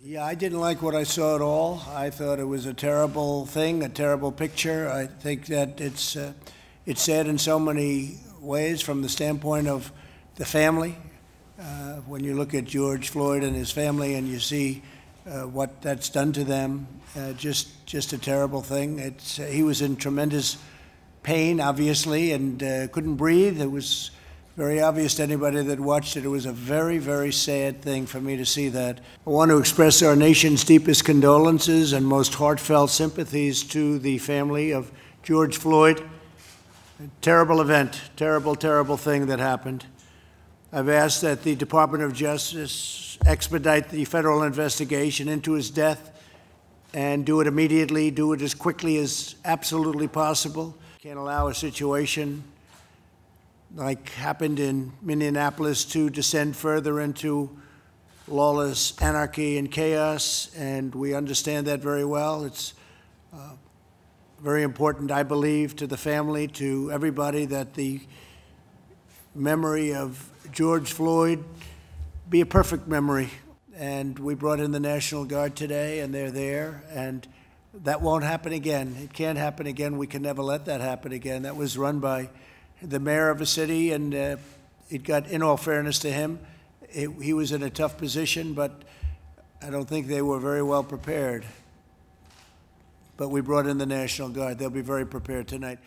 Yeah, I didn't like what I saw at all. I thought it was a terrible thing, a terrible picture. I think that it's uh, it's sad in so many ways from the standpoint of the family. Uh, when you look at George Floyd and his family, and you see uh, what that's done to them, uh, just just a terrible thing. It's he was in tremendous pain, obviously, and uh, couldn't breathe. It was very obvious to anybody that watched it. It was a very, very sad thing for me to see that. I want to express our nation's deepest condolences and most heartfelt sympathies to the family of George Floyd. A terrible event, terrible, terrible thing that happened. I've asked that the Department of Justice expedite the federal investigation into his death and do it immediately, do it as quickly as absolutely possible. Can't allow a situation like happened in Minneapolis, to descend further into lawless anarchy and chaos, and we understand that very well. It's uh, very important, I believe, to the family, to everybody, that the memory of George Floyd be a perfect memory. And we brought in the National Guard today, and they're there, and that won't happen again. It can't happen again. We can never let that happen again. That was run by the mayor of a city, and uh, it got, in all fairness to him, it, he was in a tough position, but I don't think they were very well prepared. But we brought in the National Guard. They'll be very prepared tonight.